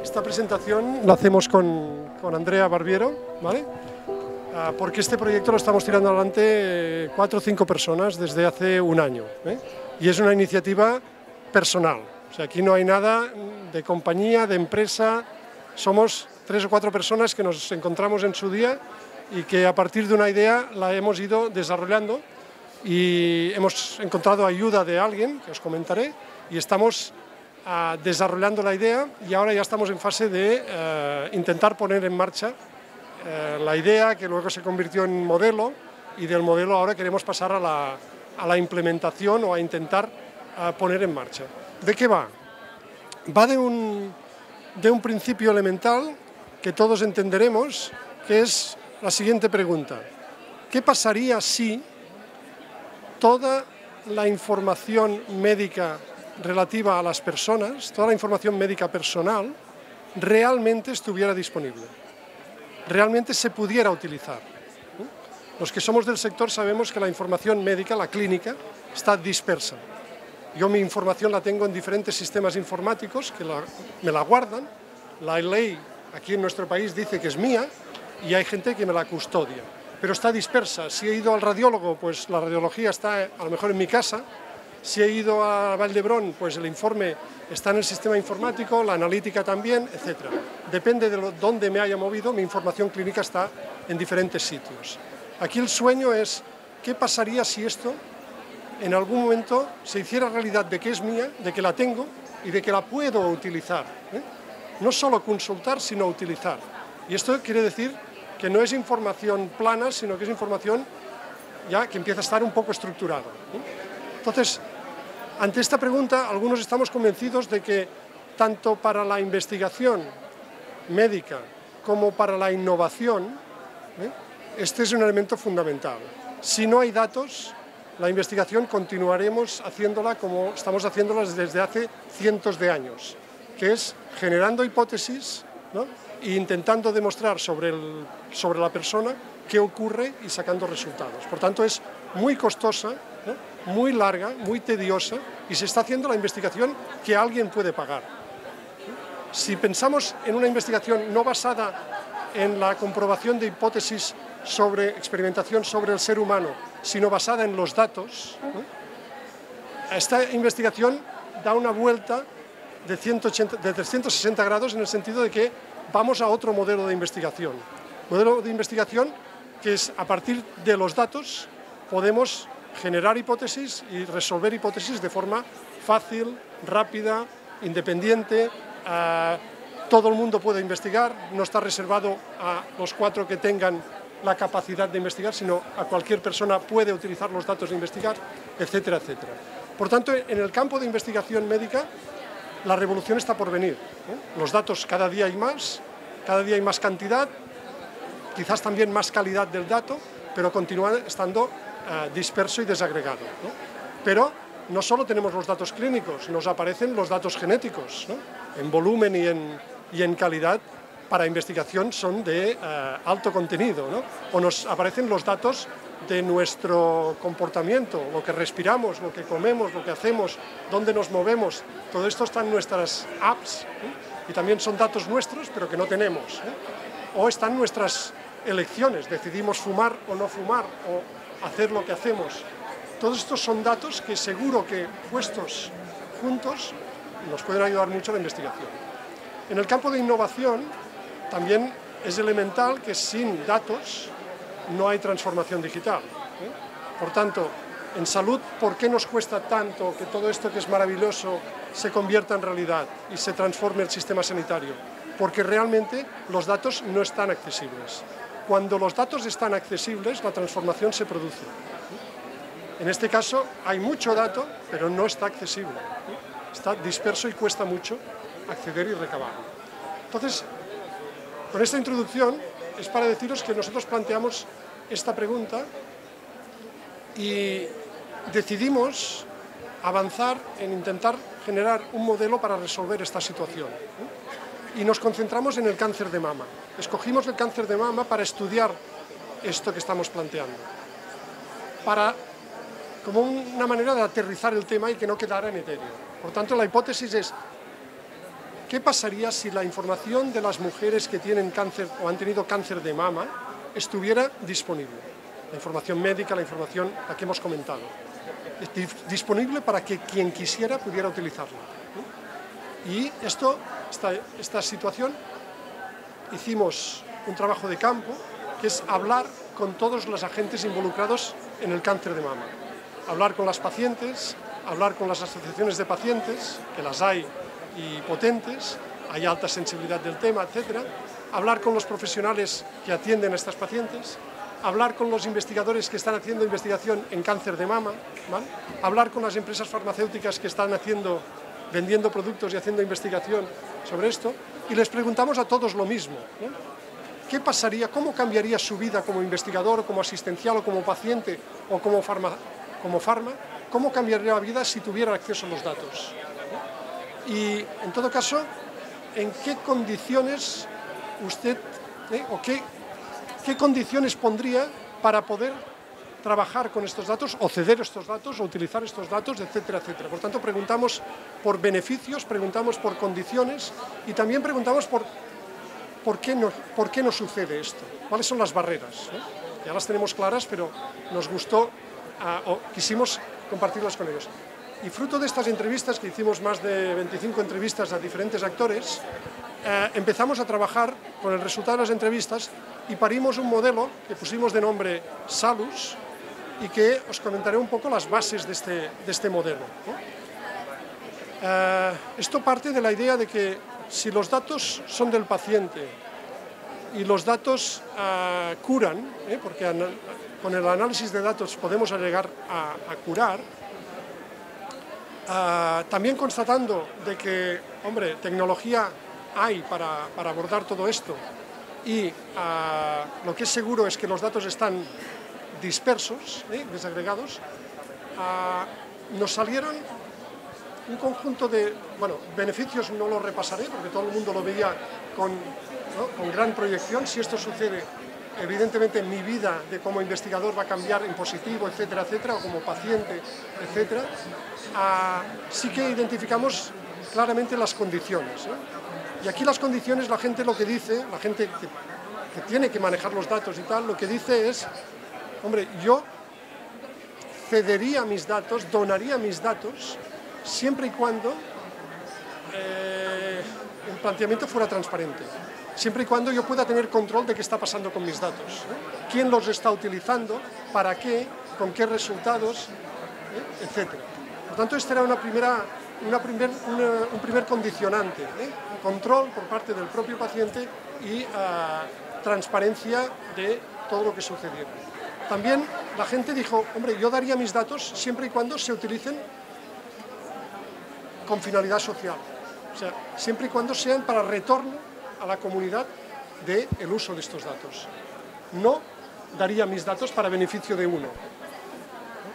Esta presentación la hacemos con, con Andrea Barbiero, ¿vale? Ah, porque este proyecto lo estamos tirando adelante eh, cuatro o cinco personas desde hace un año. ¿eh? Y es una iniciativa personal. O sea, aquí no hay nada de compañía, de empresa. Somos tres o cuatro personas que nos encontramos en su día y que a partir de una idea la hemos ido desarrollando y hemos encontrado ayuda de alguien, que os comentaré, y estamos desarrollando la idea y ahora ya estamos en fase de uh, intentar poner en marcha uh, la idea que luego se convirtió en modelo y del modelo ahora queremos pasar a la, a la implementación o a intentar poner en marcha. ¿De qué va? Va de un, de un principio elemental que todos entenderemos, que es la siguiente pregunta. ¿Qué pasaría si toda la información médica relativa a las personas, toda la información médica personal, realmente estuviera disponible, realmente se pudiera utilizar. Los que somos del sector sabemos que la información médica, la clínica, está dispersa. Yo mi información la tengo en diferentes sistemas informáticos que me la guardan, la ley aquí en nuestro país dice que es mía y hay gente que me la custodia pero está dispersa. Si he ido al radiólogo, pues la radiología está a lo mejor en mi casa. Si he ido a Valdebrón, pues el informe está en el sistema informático, la analítica también, etc. Depende de lo, dónde me haya movido, mi información clínica está en diferentes sitios. Aquí el sueño es, ¿qué pasaría si esto en algún momento se hiciera realidad de que es mía, de que la tengo y de que la puedo utilizar? ¿eh? No solo consultar, sino utilizar. Y esto quiere decir que no es información plana, sino que es información ya que empieza a estar un poco estructurada. Entonces, ante esta pregunta, algunos estamos convencidos de que tanto para la investigación médica como para la innovación, ¿eh? este es un elemento fundamental. Si no hay datos, la investigación continuaremos haciéndola como estamos haciéndola desde hace cientos de años, que es generando hipótesis, ¿no? e intentando demostrar sobre, la persona qué ocurre y sacando resultados. Por tanto, es muy costosa. Muy larga, muy tediosa y se está haciendo la investigación que alguien puede pagar. Si pensamos en una investigación no basada en la comprobación de hipótesis sobre experimentación sobre el ser humano, sino basada en los datos, esta investigación da una vuelta de, 180, de 360 grados en el sentido de que vamos a otro modelo de investigación. Modelo de investigación que es a partir de los datos podemos generar hipótesis y resolver hipótesis de forma fácil, rápida, independiente. Uh, todo el mundo puede investigar, no está reservado a los cuatro que tengan la capacidad de investigar, sino a cualquier persona puede utilizar los datos de investigar, etcétera, etcétera. Por tanto, en el campo de investigación médica la revolución está por venir. ¿eh? Los datos cada día hay más, cada día hay más cantidad, quizás también más calidad del dato, pero continúa estando eh, disperso y desagregado. ¿no? Pero no solo tenemos los datos clínicos, nos aparecen los datos genéticos, ¿no? en volumen y en, y en, calidad para investigación son de eh, alto contenido, ¿no? o nos aparecen los datos de nuestro comportamiento, lo que respiramos, lo que comemos, lo que hacemos, dónde nos movemos, todo esto está en nuestras apps y también son datos nuestros pero que no tenemos. O están nuestras elecciones, decidimos fumar o no fumar o hacer lo que hacemos. Todos estos son datos que seguro que puestos juntos nos pueden ayudar mucho a la investigación. En el campo de innovación también es elemental que sin datos no hay transformación digital. ¿eh? Por tanto, en salud, ¿por qué nos cuesta tanto que todo esto que es maravilloso se convierta en realidad y se transforme el sistema sanitario? Porque realmente los datos no están accesibles. Cuando los datos están accesibles, la transformación se produce. En este caso hay mucho dato, pero no está accesible. Está disperso y cuesta mucho acceder y recabarlo. Entonces, con esta introducción es para deciros que nosotros planteamos esta pregunta y decidimos avanzar en intentar generar un modelo para resolver esta situación. Y nos concentramos en el cáncer de mama. Escogimos el cáncer de mama para estudiar esto que estamos planteando. Para, como una manera de aterrizar el tema y que no quedara en etéreo. Por tanto, la hipótesis es, ¿qué pasaría si la información de las mujeres que tienen cáncer o han tenido cáncer de mama estuviera disponible? La información médica, la información la que hemos comentado. Disponible para que quien quisiera pudiera utilizarla. Y esto, esta, esta situación, hicimos un trabajo de campo, que es hablar con todos los agentes involucrados en el cáncer de mama. Hablar con las pacientes, hablar con las asociaciones de pacientes, que las hay y potentes, hay alta sensibilidad del tema, etc. Hablar con los profesionales que atienden a estas pacientes, hablar con los investigadores que están haciendo investigación en cáncer de mama, hablar con las empresas farmacéuticas que están haciendo, vendiendo productos y haciendo investigación sobre esto, y les preguntamos a todos lo mismo. ¿Qué pasaría, cómo cambiaría su vida como investigador, como asistencial o como paciente o como farma, como cómo cambiaría la vida si tuviera acceso a los datos. Y, en todo caso, ¿en qué condiciones usted, eh, o qué, qué condiciones pondría para poder trabajar con estos datos o ceder estos datos o utilizar estos datos, etcétera, etcétera. Por tanto, preguntamos por beneficios, preguntamos por condiciones y también preguntamos por, por, qué, no, por qué no sucede esto, cuáles son las barreras. Ya las tenemos claras, pero nos gustó ah, o quisimos compartirlas con ellos. Y fruto de estas entrevistas, que hicimos más de 25 entrevistas a diferentes actores, eh, empezamos a trabajar con el resultado de las entrevistas y parimos un modelo que pusimos de nombre Salus y que os comentaré un poco las bases de este, de este modelo. Eh, esto parte de la idea de que si los datos son del paciente y los datos eh, curan, porque con el análisis de datos podemos llegar a, curar, ah, también constatando de que, hombre, tecnología hay para, abordar todo esto y lo que es seguro es que los datos están dispersos, ¿eh? desagregados, nos salieron un conjunto de, bueno, beneficios no los repasaré porque todo el mundo lo veía con, con gran proyección, si esto sucede evidentemente mi vida de como investigador va a cambiar en positivo, etcétera, etcétera, o como paciente, etcétera, sí que identificamos claramente las condiciones. Y aquí las condiciones, la gente lo que dice, la gente que, que tiene que manejar los datos y tal, lo que dice es, hombre, yo cedería mis datos, donaría mis datos, siempre y cuando eh, el planteamiento fuera transparente siempre y cuando yo pueda tener control de qué está pasando con mis datos. ¿Quién los está utilizando? ¿Para qué? ¿Con qué resultados? ¿eh? Etcétera. Por tanto, este era una primera, una primer, un primer condicionante. ¿eh? Control por parte del propio paciente y ah, transparencia de todo lo que sucediera. También la gente dijo, hombre, yo daría mis datos siempre y cuando se utilicen con finalidad social. O sea, siempre y cuando sean para retorno a la comunidad del el uso de estos datos. No daría mis datos para beneficio de uno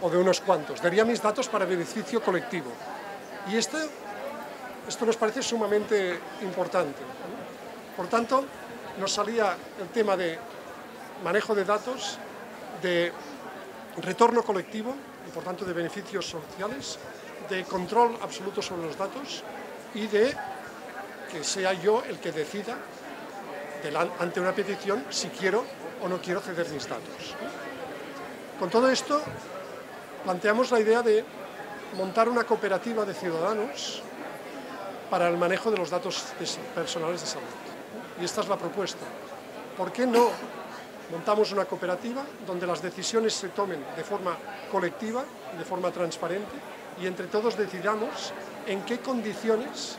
o de unos cuantos, daría mis datos para beneficio colectivo. Y esto, esto nos parece sumamente importante. Por tanto, nos salía el tema de manejo de datos, de retorno colectivo, y por tanto de beneficios sociales, de control absoluto sobre los datos y de que sea yo el que decida ante una petición si quiero o no quiero ceder mis datos. Con todo esto, planteamos la idea de montar una cooperativa de ciudadanos para el manejo de los datos personales de salud. Y esta es la propuesta. ¿Por qué no montamos una cooperativa donde las decisiones se tomen de forma colectiva, de forma transparente, y entre todos decidamos en qué condiciones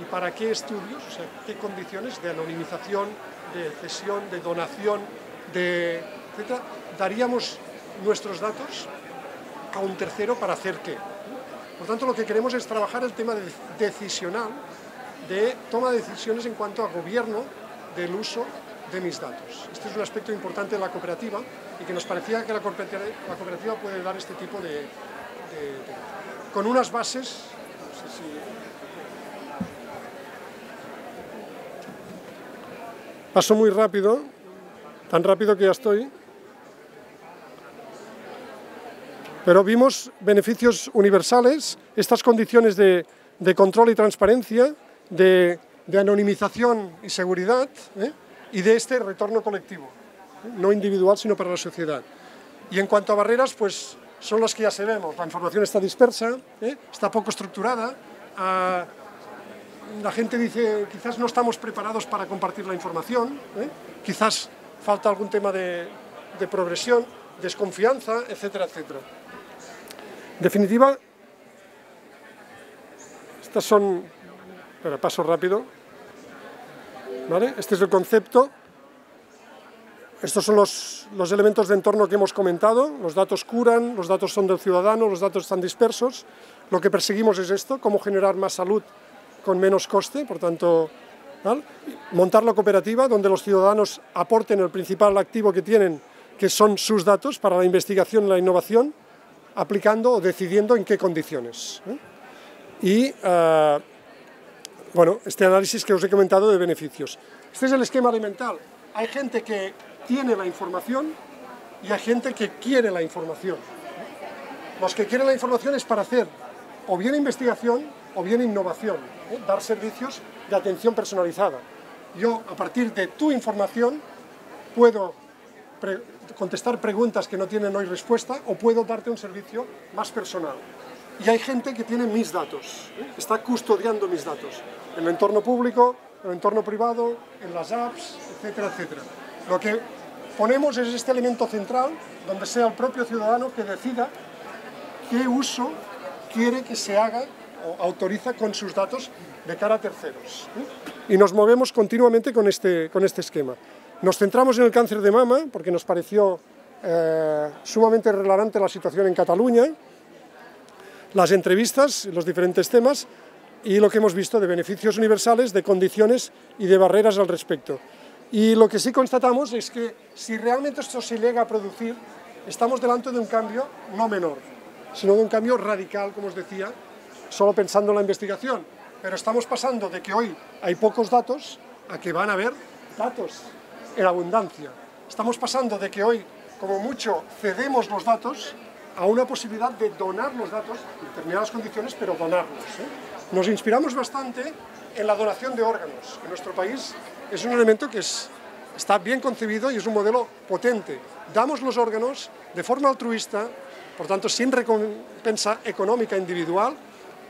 y para qué estudios, o sea, qué condiciones de anonimización, de cesión, de donación, de etcétera, daríamos nuestros datos a un tercero para hacer qué. Por tanto, lo que queremos es trabajar el tema decisional de toma de decisiones en cuanto a gobierno del uso de mis datos. Este es un aspecto importante de la cooperativa y que nos parecía que la cooperativa, puede dar este tipo de, con unas bases, Paso muy rápido, tan rápido que ya estoy. Pero vimos beneficios universales, estas condiciones de, control y transparencia, de de anonimización y seguridad ¿eh? Y de este retorno colectivo, no individual sino para la sociedad. Y en cuanto a barreras, pues son las que ya sabemos, la información está dispersa, ¿eh? está poco estructurada, ah, la gente dice quizás no estamos preparados para compartir la información, ¿eh? quizás falta algún tema de, de progresión, desconfianza, etcétera, etcétera. En definitiva, estas son, espera, paso rápido, ¿vale? Este es el concepto, estos son los, los, elementos de entorno que hemos comentado, los datos curan, los datos son del ciudadano, los datos están dispersos, lo que perseguimos es esto, cómo generar más salud con menos coste, por tanto, ¿vale? montar la cooperativa donde los ciudadanos aporten el principal activo que tienen, que son sus datos para la investigación y la innovación, aplicando o decidiendo en qué condiciones. ¿eh? Y, uh, bueno, este análisis que os he comentado de beneficios. Este es el esquema alimental. Hay gente que tiene la información y hay gente que quiere la información. Los que quieren la información es para hacer o bien investigación o bien innovación, ¿eh? dar servicios de atención personalizada. Yo, a partir de tu información, puedo contestar preguntas que no tienen hoy respuesta o puedo darte un servicio más personal. Y hay gente que tiene mis datos, está custodiando mis datos, en el entorno público, en el entorno privado, en las apps, etcétera, etcétera. Lo que ponemos es este elemento central, donde sea el propio ciudadano que decida qué uso quiere que se haga o autoriza con sus datos de cara a terceros. ¿eh? Y nos movemos continuamente con este, con este esquema. Nos centramos en el cáncer de mama, porque nos pareció eh, sumamente relevante la situación en Cataluña, las entrevistas, los diferentes temas y lo que hemos visto de beneficios universales, de condiciones y de barreras al respecto. Y lo que sí constatamos es que si realmente esto se llega a producir, estamos delante de un cambio no menor, sino de un cambio radical, como os decía, solo pensando en la investigación. Pero estamos pasando de que hoy hay pocos datos a que van a haber datos en abundancia. Estamos pasando de que hoy, como mucho, cedemos los datos a una posibilidad de donar los datos en determinadas condiciones, pero donarlos. ¿eh? Nos inspiramos bastante en la donación de órganos. En nuestro país es un elemento que es, está bien concebido y es un modelo potente. Damos los órganos de forma altruista, por tanto, sin recompensa económica individual,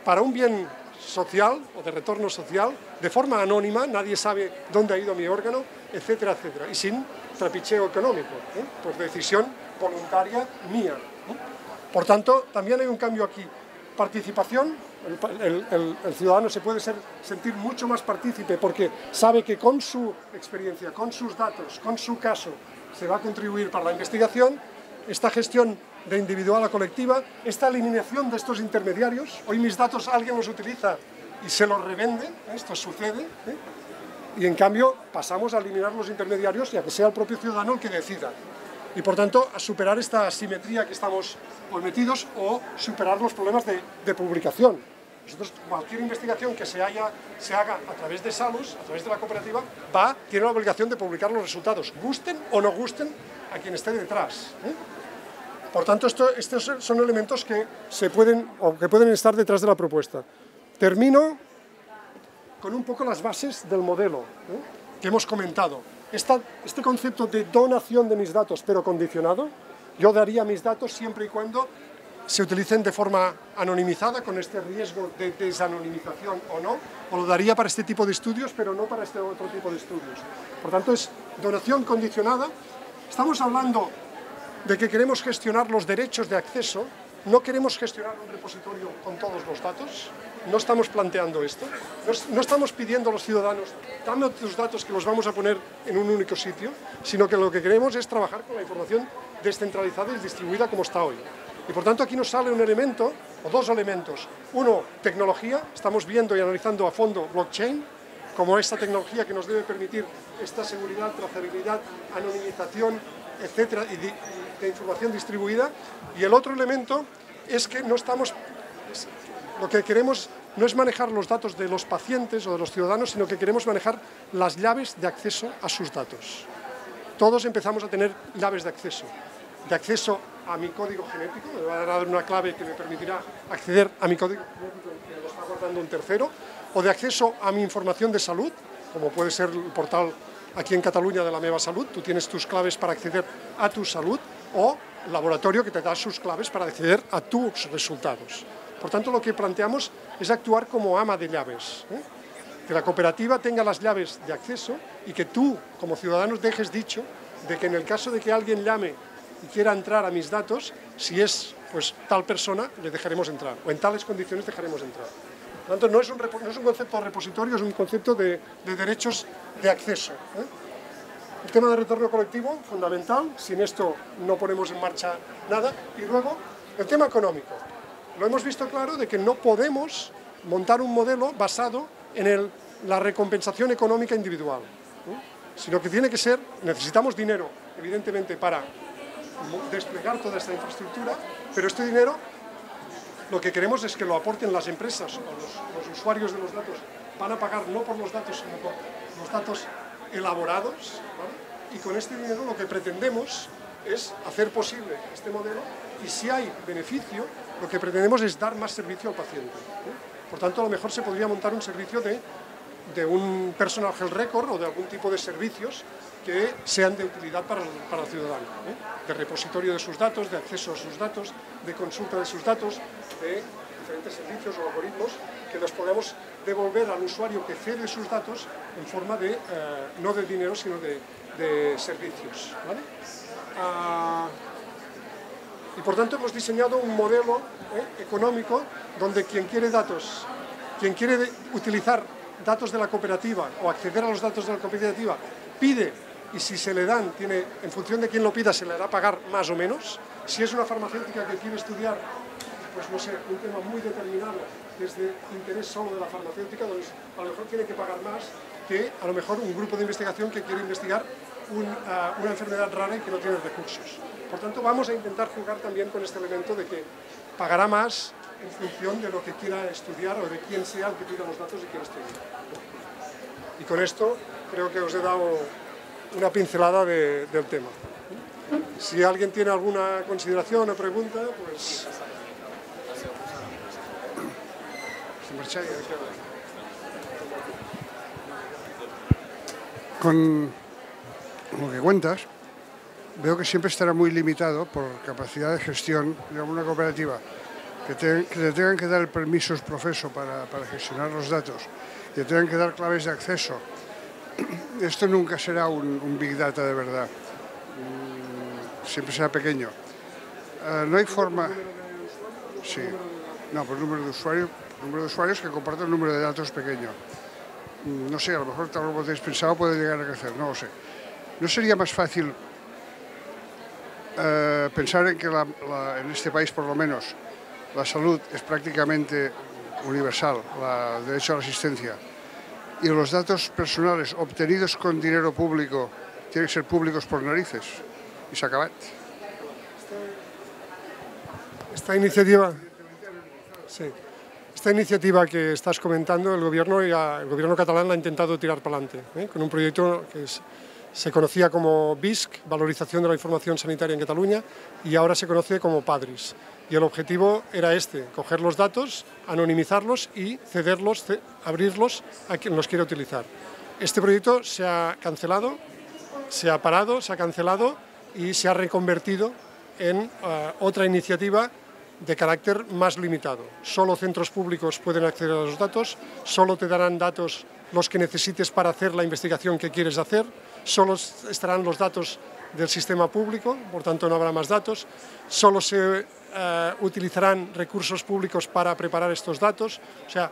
para un bien social o de retorno social, de forma anónima, nadie sabe dónde ha ido mi órgano, etcétera, etcétera, y sin trapicheo económico, ¿eh? por decisión voluntaria mía. Por tanto, también hay un cambio aquí. Participación, el, ciudadano se puede sentir mucho más partícipe porque sabe que con su experiencia, con sus datos, con su caso, se va a contribuir para la investigación. Esta gestión de individual a colectiva, esta eliminación de estos intermediarios, hoy mis datos alguien los utiliza y se los revende, esto sucede, ¿eh? y en cambio pasamos a eliminar los intermediarios y a que sea el propio ciudadano el que decida. Y por tanto a superar esta asimetría que estamos metidos o superar los problemas de, de publicación. Nosotros, cualquier investigación que se, haya, se haga a través de Salus, a través de la cooperativa, va, tiene la obligación de publicar los resultados, gusten o no gusten a quien esté detrás. ¿eh? Por tanto, esto, estos son elementos que, se pueden, o que pueden estar detrás de la propuesta. Termino con un poco las bases del modelo ¿eh? que hemos comentado. Esta, este concepto de donación de mis datos, pero condicionado, yo daría mis datos siempre y cuando se utilicen de forma anonimizada, con este riesgo de desanonimización o no, o lo daría para este tipo de estudios, pero no para este otro tipo de estudios. Por tanto, es donación condicionada. Estamos hablando de que queremos gestionar los derechos de acceso, no queremos gestionar un repositorio con todos los datos, no estamos planteando esto, no, estamos pidiendo a los ciudadanos, dame tus datos que los vamos a poner en un único sitio, sino que lo que queremos es trabajar con la información descentralizada y distribuida como está hoy. Y por tanto aquí nos sale un elemento, o dos elementos. Uno, tecnología, estamos viendo y analizando a fondo blockchain, como esta tecnología que nos debe permitir esta seguridad, trazabilidad, anonimización, etcétera, y de, de información distribuida. Y el otro elemento es que no estamos, lo que queremos no es manejar los datos de los pacientes o de los ciudadanos, sino que queremos manejar las llaves de acceso a sus datos. Todos empezamos a tener llaves de acceso, de acceso a mi código genético, me va a dar una clave que me permitirá acceder a mi código genético que lo está guardando un tercero, o de acceso a mi información de salud, como puede ser el portal aquí en Cataluña de la Meva Salud, tú tienes tus claves para acceder a tu salud, o laboratorio que te da sus claves para acceder a tus resultados. Por tanto, lo que planteamos es actuar como ama de llaves. ¿eh? Que la cooperativa tenga las llaves de acceso y que tú, como ciudadanos, dejes dicho de que en el caso de que alguien llame y quiera entrar a mis datos, si es pues tal persona, le dejaremos entrar, o en tales condiciones dejaremos entrar. Por tanto, no es un, no es un concepto de repositorio, es un concepto de, de derechos de acceso. ¿eh? El tema de retorno colectivo, fundamental, sin esto no ponemos en marcha nada. Y luego, el tema económico. Lo hemos visto claro de que no podemos montar un modelo basado en la recompensación económica individual, sino que tiene que ser, necesitamos dinero, evidentemente, para desplegar toda esta infraestructura, pero este dinero lo que queremos es que lo aporten las empresas o los, los usuarios de los datos. Van a pagar no por los datos, sino por los datos elaborados, ¿vale? y con este dinero lo que pretendemos es hacer posible este modelo y si hay beneficio, lo que pretendemos es dar más servicio al paciente. ¿eh? Por tanto, a lo mejor se podría montar un servicio de, de un personal health record o de algún tipo de servicios que sean de utilidad para para el ciudadano, ¿eh? de repositorio de sus datos, de acceso a sus datos, de consulta de sus datos, de diferentes servicios o algoritmos que los podamos devolver al usuario que cede sus datos en forma de, eh, no de dinero, sino de, de servicios. ¿vale? Ah, y por tanto hemos diseñado un modelo eh, económico donde quien quiere datos, quien quiere utilizar datos de la cooperativa o acceder a los datos de la cooperativa, pide y si se le dan, tiene, en función de quién lo pida, se le hará pagar más o menos. Si es una farmacéutica que quiere estudiar, pues no sé, un tema muy determinado desde interés solo de la farmacéutica, a lo mejor tiene que pagar más que a lo mejor un grupo de investigación que quiere investigar uh, una enfermedad rara y que no tiene recursos. Por tanto, vamos a intentar jugar también con este elemento de que pagará más en función de lo que quiera estudiar o de quién sea el que pida los datos y quiera estudiar. Y con esto creo que os he dado una pincelada de, del tema. Si alguien tiene alguna consideración o pregunta, pues... Con lo que cuentas, veo que siempre estará muy limitado por capacidad de gestión de una cooperativa, que te, que te tengan que dar permisos profeso para, para gestionar los datos, que te tengan que dar claves de acceso, esto nunca será un, un, Big Data de verdad. Mm, siempre será pequeño. Uh, no hay forma... Sí. No, por número de usuarios, número de usuarios que comparten un número de datos pequeño. Mm, no sé, a lo mejor tal como tenéis pensado puede llegar a crecer, no lo sé. ¿No sería más fácil uh, pensar en que la, la, en este país, por lo menos, la salud es prácticamente universal, el derecho a la asistencia, y los datos personales obtenidos con dinero público tienen que ser públicos por narices. Y se acaba. Esta iniciativa, sí. Esta iniciativa que estás comentando, el gobierno, ya, el gobierno catalán la ha intentado tirar para adelante, ¿eh? con un proyecto que es, se conocía como BISC, Valorización de la Información Sanitaria en Cataluña, y ahora se conoce como PADRIS y el objetivo era este, coger los datos, anonimizarlos y cederlos, abrirlos a quien los quiera utilizar. Este proyecto se ha cancelado, se ha parado, se ha cancelado y se ha reconvertido en uh, otra iniciativa de carácter más limitado. Solo centros públicos pueden acceder a los datos, solo te darán datos los que necesites para hacer la investigación que quieres hacer, solo estarán los datos del sistema público, por tanto no habrá más datos, solo se uh, utilizarán recursos públicos para preparar estos datos. O sea,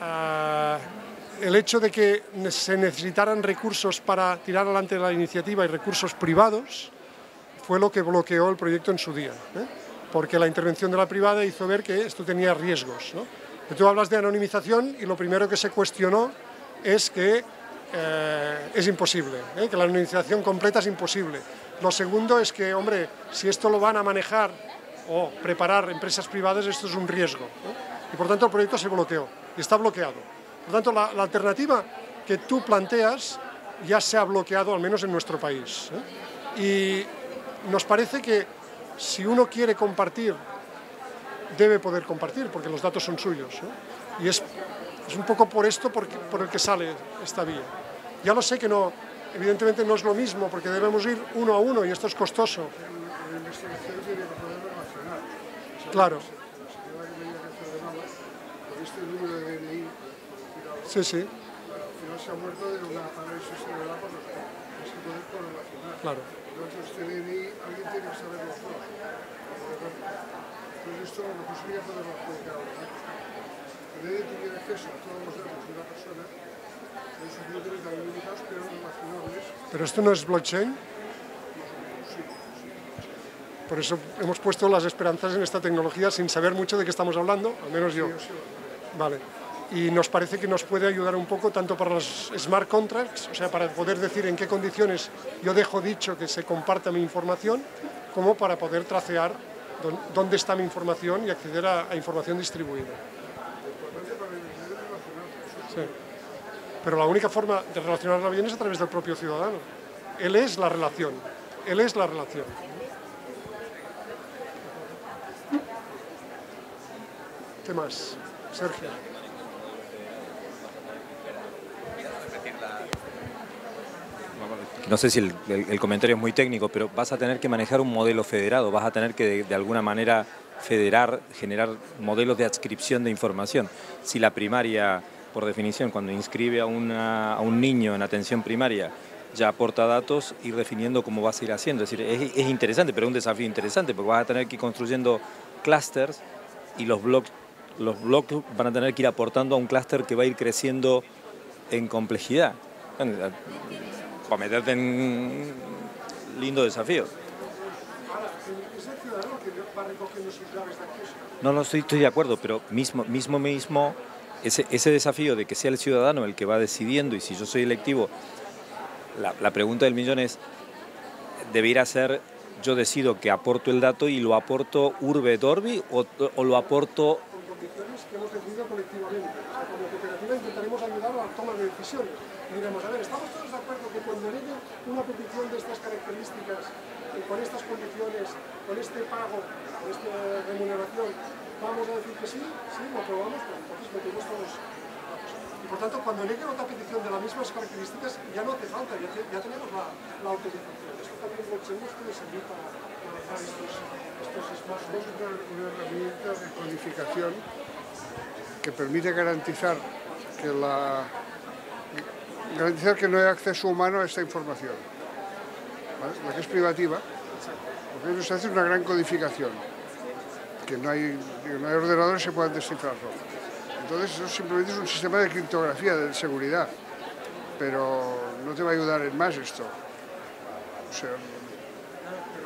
uh, el hecho de que se necesitaran recursos para tirar adelante la iniciativa y recursos privados fue lo que bloqueó el proyecto en su día, ¿eh? porque la intervención de la privada hizo ver que esto tenía riesgos. ¿no? Tú hablas de anonimización y lo primero que se cuestionó es que eh, es imposible, ¿eh? que la anonimización completa es imposible. Lo segundo es que, hombre, si esto lo van a manejar o preparar empresas privadas, esto es un riesgo. Y por tanto el proyecto se bloqueó y está bloqueado. Por tanto, la, la, alternativa que tú planteas ya se ha bloqueado, al menos en nuestro país. ¿eh? Y nos parece que si uno quiere compartir, debe poder compartir, porque los datos son suyos. Y es Es un poco por esto por, el que sale esta vía. Ya lo sé que no, evidentemente no es lo mismo, porque debemos ir uno a uno y esto es costoso. Claro. Sí, sí, claro. Entonces, este DNI, alguien tiene que saber los dos. Entonces, esto lo a los demás. El DNI tiene acceso a todos los datos de una persona, es suficientemente también limitados, pero relacionables. Pero esto no es blockchain. Por eso hemos puesto las esperanzas en esta tecnología sin saber mucho de qué estamos hablando, al menos yo. Vale. Y nos parece que nos puede ayudar un poco tanto para los smart contracts, o sea, para poder decir en qué condiciones yo dejo dicho que se comparta mi información, como para poder tracear dón- dónde está mi información y acceder a, a información distribuida. Sí. Pero la única forma de relacionarla bien es a través del propio ciudadano. Él es la relación. Él es la relación. ¿Qué más? Sergio. no sé si el, comentario es muy técnico, pero vas a tener que manejar un modelo federado, vas a tener que de alguna manera federar, generar modelos de adscripción de información. Si la primaria, por definición, cuando inscribe a, una- a un niño en atención primaria, ya aporta datos, ir definiendo cómo vas a ir haciendo. Es decir, es, es interesante, pero es un desafío interesante, porque vas a tener que ir construyendo clusters y los bloques los bloques van a tener que ir aportando a un clúster que va a ir creciendo en complejidad. Para meterte en lindo desafío. No, no estoy, estoy de acuerdo, pero mismo, mismo, mismo, ese, ese desafío de que sea el ciudadano el que va decidiendo y si yo soy electivo, la, la pregunta del millón es, ¿debiera ser yo decido que aporto el dato y lo aporto urbe et o, o lo aporto con condiciones que hemos decidido colectivamente. Como cooperativa intentaremos ayudar a la toma de decisiones. Diremos, a ver, ¿estamos todos de acuerdo que cuando llegue una petición de estas características, eh, con estas condiciones, con este pago, con esta remuneración, vamos a decir que sí? ¿Sí? ¿Lo aprobamos? Pues Y por tanto, cuando llegue otra petición de las mismas características, ya no hace falta, ya, te- ya tenemos la, la autorización. Esto también blockchain nos puede servir para, hacer estos, estos smart Es una, herramienta de codificación que permite garantizar que garantizar que no hay acceso humano a esta información. La que es privativa, porque se hace una gran codificación, que no hay, que no hay ordenadores que puedan descifrarlo. Entonces eso simplemente es un sistema de criptografía, de seguridad, pero no te va a ayudar en más esto. O sea,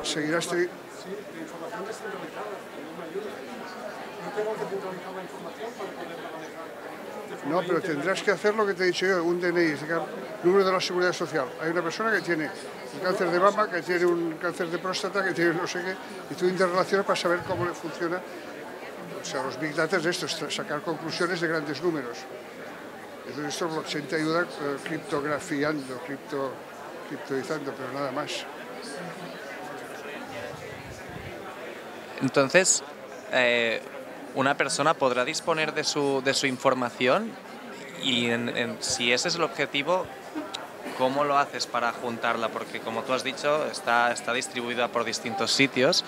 seguirás... Sí, de información descentralizada, no me ayuda. No tengo que centralizar la información para poderla manejar. No, pero tendrás que hacer lo que te he dicho yo, un DNI, número de la seguridad social. Hay una persona que tiene un cáncer de mama, que tiene un cáncer de próstata, que tiene no sé qué, y tú interrelacionas para saber cómo le funciona. O sea, los Big Data es esto, sacar conclusiones de grandes números. Entonces esto blockchain te ayuda eh, criptografiando, cripto, criptoizando, pero nada más. Entonces, eh, una persona podrá disponer de su, de su información y si ese es el objetivo, ¿cómo lo haces para juntarla? Porque como tú has dicho, está, está distribuida por distintos sitios.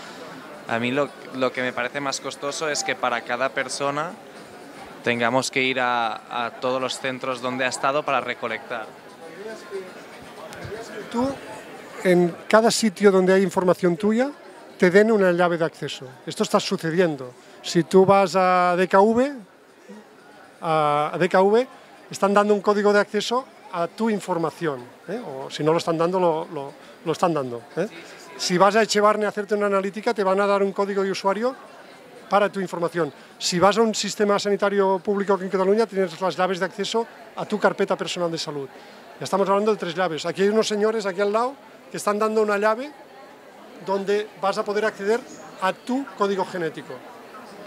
A mí lo, lo que me parece más costoso es que para cada persona tengamos que ir a, a todos los centros donde ha estado para recolectar. Tú, en cada sitio donde hay información tuya, te den una llave de acceso. Esto está sucediendo. Si tú vas a DKV, a DKV, están dando un código de acceso a tu información. ¿eh? O si no lo están dando, lo, lo- lo están dando. ¿eh? Si vas a Echevarne a hacerte una analítica, te van a dar un código de usuario para tu información. Si vas a un sistema sanitario público aquí en Cataluña, tienes las llaves de acceso a tu carpeta personal de salud. Ya estamos hablando de tres llaves. Aquí hay unos señores aquí al lado que están dando una llave donde vas a poder acceder a tu código genético.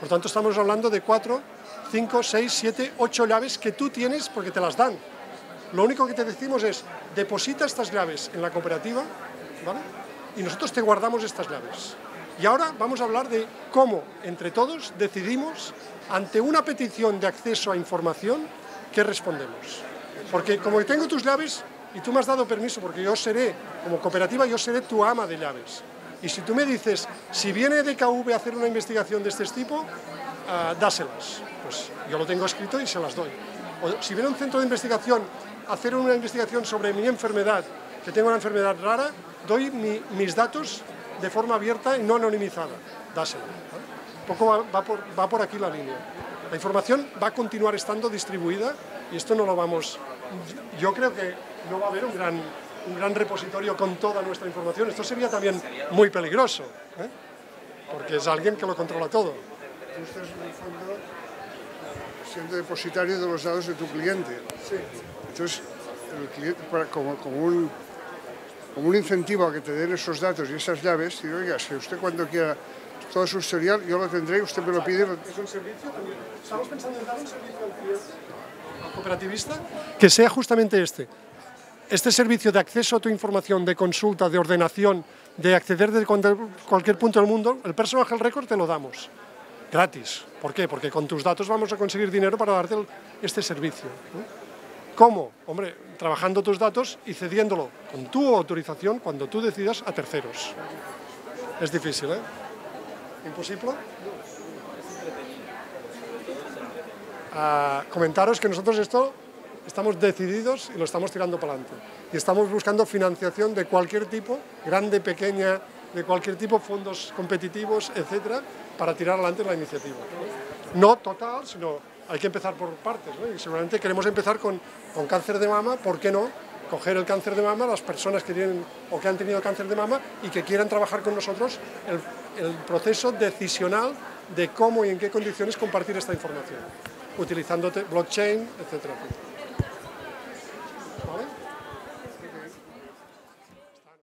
Por tanto, estamos hablando de cuatro, cinco, seis, siete, ocho llaves que tú tienes porque te las dan. Lo único que te decimos es, deposita estas llaves en la cooperativa, ¿vale? Y nosotros te guardamos estas llaves. Y ahora vamos a hablar de cómo, entre todos, decidimos, ante una petición de acceso a información, ¿qué respondemos? Porque como tengo tus llaves y tú me has dado permiso, porque yo seré, como cooperativa, yo seré tu ama de llaves. Y si tú me dices, si viene DKV a hacer una investigación de este tipo, ah, dáselas. Pues yo lo tengo escrito y se las doy. O si viene un centro de investigación a hacer una investigación sobre mi enfermedad, que tengo una enfermedad rara, doy mis datos de forma abierta y no anonimizada. Dásela. Un poco va, por, va por aquí la línea. La información va a continuar estando distribuida y esto no lo vamos... Yo creo que no va a haber un gran, un gran repositorio con toda nuestra información. Esto sería también muy peligroso, ¿eh? porque es alguien que lo controla todo. Tú estás en el fondo siendo depositario de los datos de tu cliente. Sí. Entonces, el cliente, como, como, un, como un incentivo a que te den esos datos y esas llaves, digo, oiga, si usted cuando quiera todo su historial, yo lo tendré, usted me lo pide. ¿Es un servicio también? ¿Estamos pensando en dar un servicio al cliente, al cooperativista? Que sea justamente este. Este servicio de acceso a tu información, de consulta, de ordenación, de acceder desde cualquier punto del mundo, el Personal Health Record te lo damos gratis. ¿Por qué? Porque con tus datos vamos a conseguir dinero para darte este servicio. ¿Cómo? Hombre, trabajando tus datos y cediéndolo con tu autorización cuando tú decidas a terceros. Es difícil, ¿eh? ¿Imposible? Ah, comentaros que nosotros esto estamos decididos y lo estamos tirando para adelante. Y estamos buscando financiación de cualquier tipo, grande, pequeña, de cualquier tipo, fondos competitivos, etcétera, para tirar adelante la iniciativa. No total, sino hay que empezar por partes. ¿no? Seguramente queremos empezar con, con cáncer de mama, ¿por qué no? Coger el cáncer de mama, las personas que tienen o que han tenido cáncer de mama y que quieran trabajar con nosotros el, el proceso decisional de cómo y en qué condiciones compartir esta información, utilizando blockchain, etcétera.